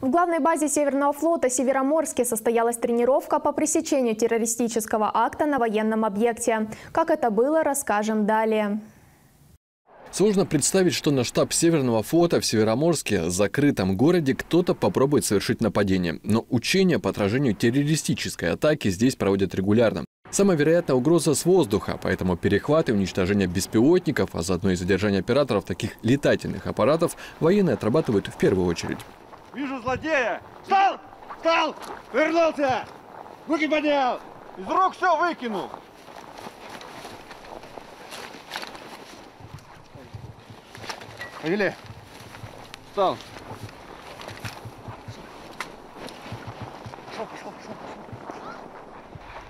В главной базе Северного флота Североморске состоялась тренировка по пресечению террористического акта на военном объекте. Как это было, расскажем далее. Сложно представить, что на штаб Северного флота в Североморске, закрытом городе, кто-то попробует совершить нападение. Но учения по отражению террористической атаки здесь проводят регулярно. Самая вероятная угроза с воздуха, поэтому перехват и уничтожение беспилотников, а заодно и задержание операторов таких летательных аппаратов военные отрабатывают в первую очередь. Вижу злодея! Встал! Встал! Вернулся! Руки поднял! Из рук все выкинул! Погнали! Встал!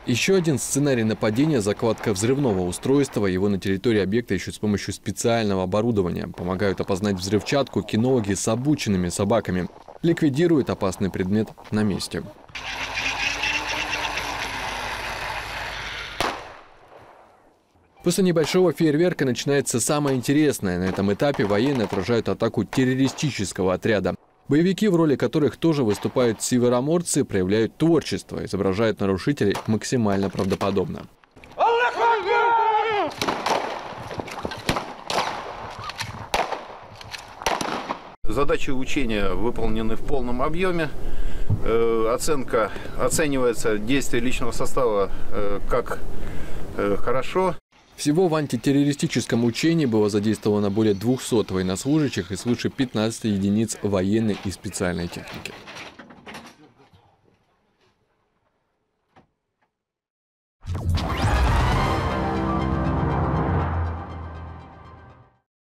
Еще один сценарий нападения – закладка взрывного устройства. Его на территории объекта ищут с помощью специального оборудования. Помогают опознать взрывчатку кинологи с обученными собаками. Ликвидируют опасный предмет на месте. После небольшого фейерверка начинается самое интересное. На этом этапе военные отражают атаку террористического отряда. Боевики, в роли которых тоже выступают североморцы, проявляют творчество, изображают нарушителей максимально правдоподобно. Задачи учения выполнены в полном объеме. Э, оценка оценивается действие личного состава э, как э, хорошо. Всего в антитеррористическом учении было задействовано более 200 военнослужащих и свыше 15 единиц военной и специальной техники.